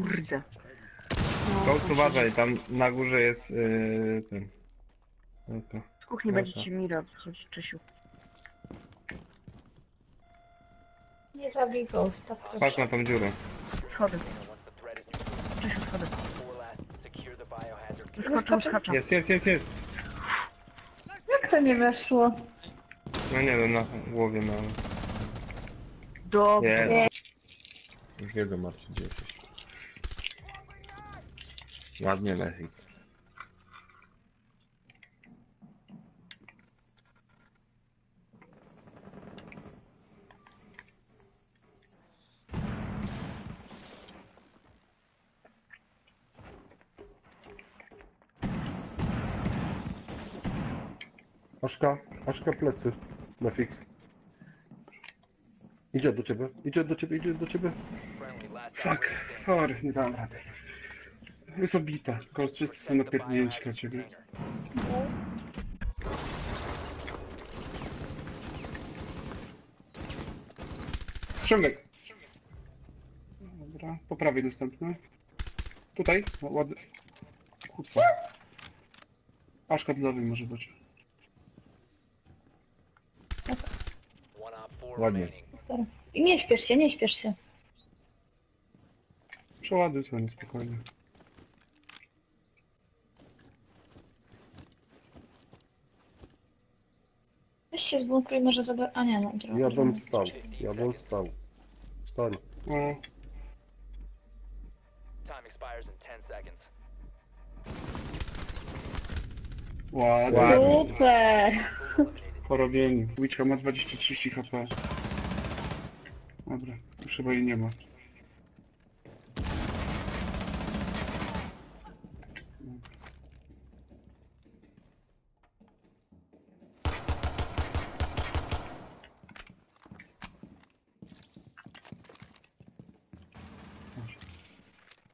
Kurde. No, Ghost uważaj, tam na górze jest yy, ten. Dobra. Z kuchni Dobra. będzie ci mira, chodź Czesiu. Nie zabij ghosta, Patrz proszę. na tą dziurę. Schody. Czesiu, schody. Skoczył z hacza. Jest, jest, jest, jest. Jak to nie weszło? No nie wiem, na głowie mam. Dobrze. Nie. Już wiedzą Marcin, gdzie jesteś. Ładnie leży. Aszka, Aszka plecy. Na fix. Idzie do ciebie, idzie do ciebie, idzie do ciebie. Fuck, sorry, nie dam rady. Jest obita. Ghost wszyscy są na ciebie. Ghost? Ściągaj. Dobra, po prawej następny. Tutaj, o, ładny. Kurwa. Aszka do lewej może być. Ładnie. I nie śpiesz się, nie śpiesz się. Przeładuj sobie spokojnie. Weź się zbunkruj, może zobacz... A nie, no trochę. Ja bym stał, ja bym stał. Stań. O, Time expires in 10 seconds. ładnie. Ładnie. Super! Porobieni. Witchka ma 20-30 HP. Dobra, już chyba jej nie ma.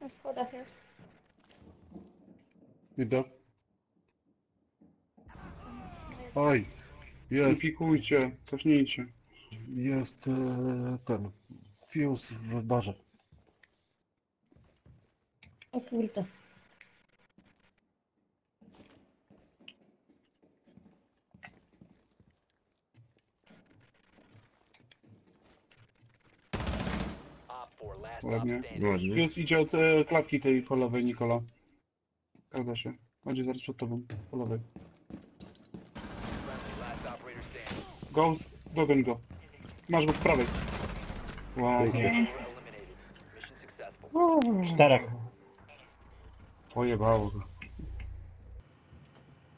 Na schodach jest. Idę. Oj, Nie jest, pikujcie, cofnijcie. jest e, ten. Fuse w barze. O kurde. Ładnie. Ładnie. Fuse idzie od e, klatki tej polowej, Nikola. Zgadza się. Będzie zaraz przed tobą, polowej. Ghost, dogoń go. Masz go w prawej. Ładnie. Successful. Czterech. Pojebało go.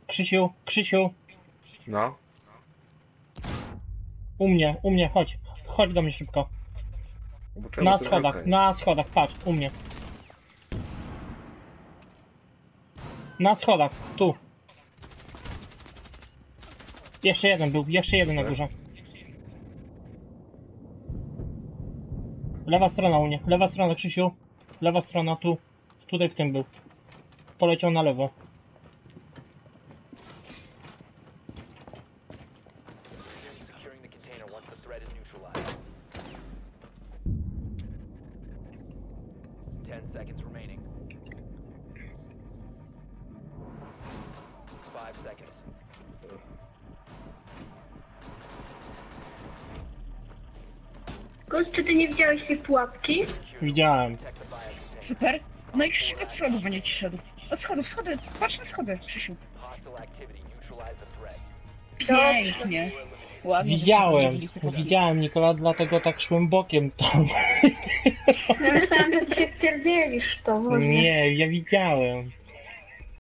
Krzysiu, Krzysiu, No. u mnie, u mnie, chodź. Chodź do mnie szybko. Na schodach, na schodach, patrz, u mnie. Na schodach, tu. Jeszcze jeden był, jeszcze jeden na górze. Lewa strona u mnie, lewa strona Krzysiu. Lewa strona tu. Tutaj w tym był. Poleciał na lewo. 5 seconds. Ghost, czy ty nie widziałeś tej pułapki? Widziałem. Super. No i Krzysiek od schodów będzie ci szedł. Od schodów, schody. Patrz na schody, Krzysiu. Pięknie. Ładnie, Widziałem, zrobili chłopaki. widziałem Nikola, dlatego tak szłem bokiem tam. Ja myślałam, że ty się wpierdzielisz w to. Boże. Nie, ja widziałem.